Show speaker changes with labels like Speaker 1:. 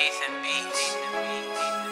Speaker 1: Nathan Beats. Nathan Beats.